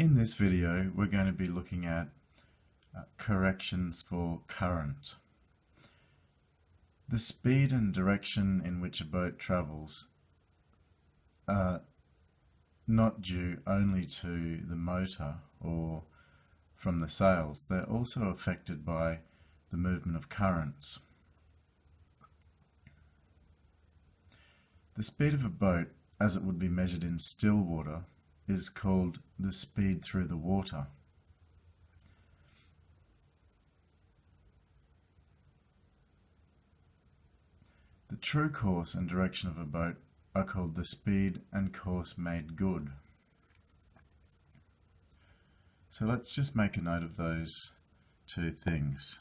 In this video we're going to be looking at uh, corrections for current. The speed and direction in which a boat travels are not due only to the motor or from the sails, they're also affected by the movement of currents. The speed of a boat, as it would be measured in still water, is called the speed through the water. The true course and direction of a boat are called the speed and course made good. So let's just make a note of those two things.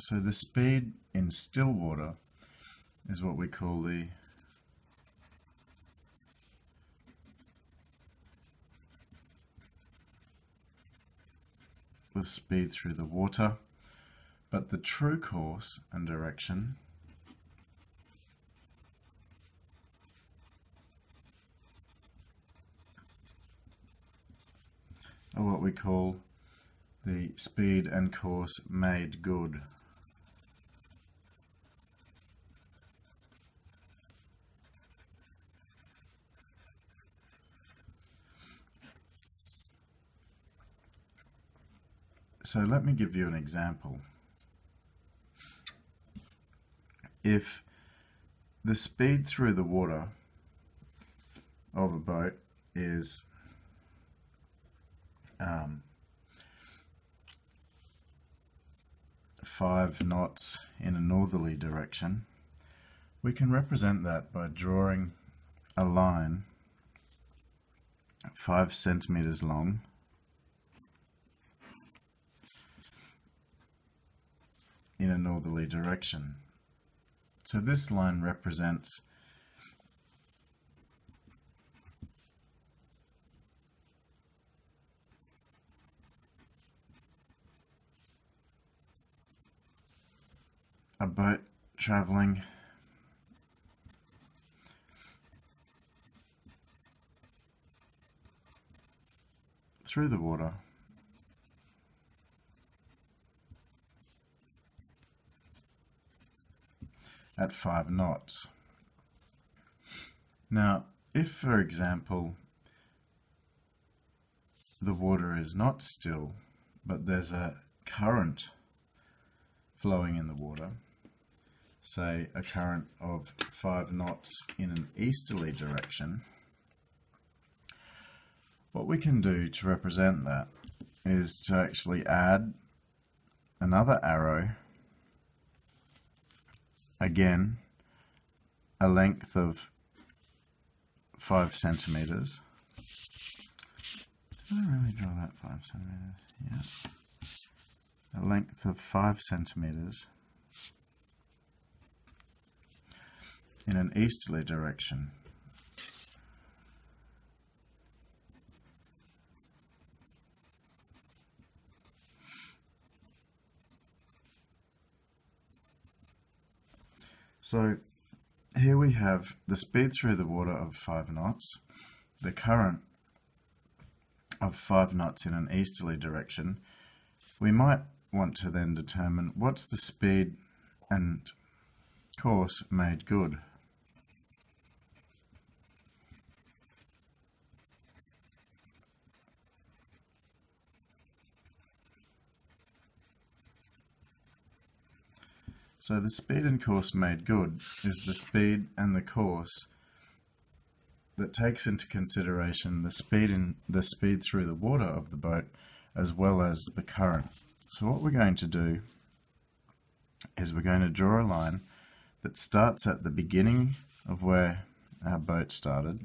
So the speed in still water is what we call the the speed through the water, but the true course and direction are what we call the speed and course made good. So let me give you an example. If the speed through the water of a boat is um, five knots in a northerly direction, we can represent that by drawing a line five centimeters long in a northerly direction. So this line represents a boat traveling through the water at 5 knots. Now, if for example the water is not still, but there's a current flowing in the water, say a current of 5 knots in an easterly direction, what we can do to represent that is to actually add another arrow again a length of 5 centimeters. Did I really draw that 5 centimeters? Yeah. A length of 5 centimeters in an easterly direction. So here we have the speed through the water of 5 knots, the current of 5 knots in an easterly direction. We might want to then determine what's the speed and course made good. So the speed and course made good is the speed and the course that takes into consideration the speed in the speed through the water of the boat as well as the current. So what we're going to do is we're going to draw a line that starts at the beginning of where our boat started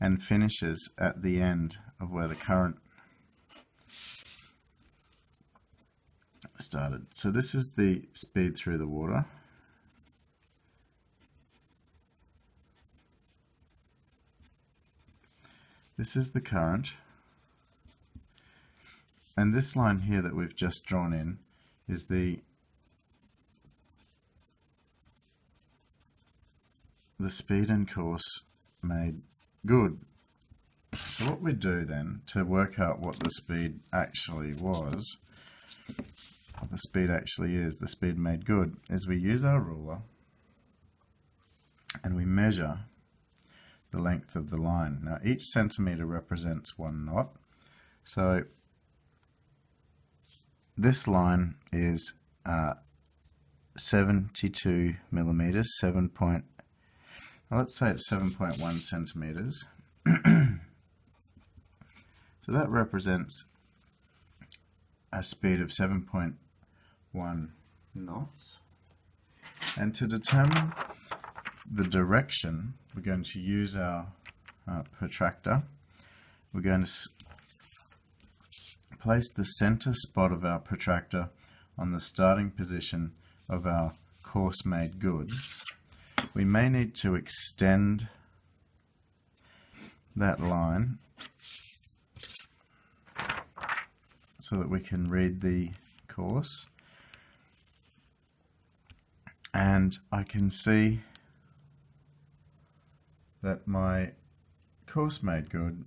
and finishes at the end of where the current started. So this is the speed through the water. This is the current. And this line here that we've just drawn in is the the speed and course made good. So what we do then to work out what the speed actually was, what the speed actually is, the speed made good, is we use our ruler and we measure the length of the line. Now each centimeter represents one knot. So this line is uh, 72 millimeters, 7 point, well, let's say it's 7.1 centimeters. so that represents a speed of 7.1 knots. And to determine the direction, we're going to use our uh, protractor. We're going to place the center spot of our protractor on the starting position of our course made good. We may need to extend that line so that we can read the course and I can see that my course made good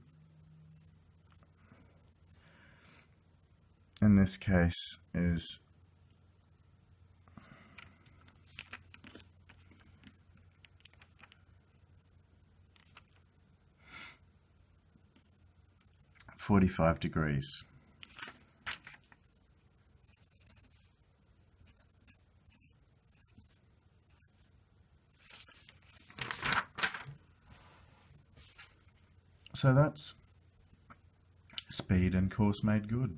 in this case is Forty-five degrees. So that's speed and course made good.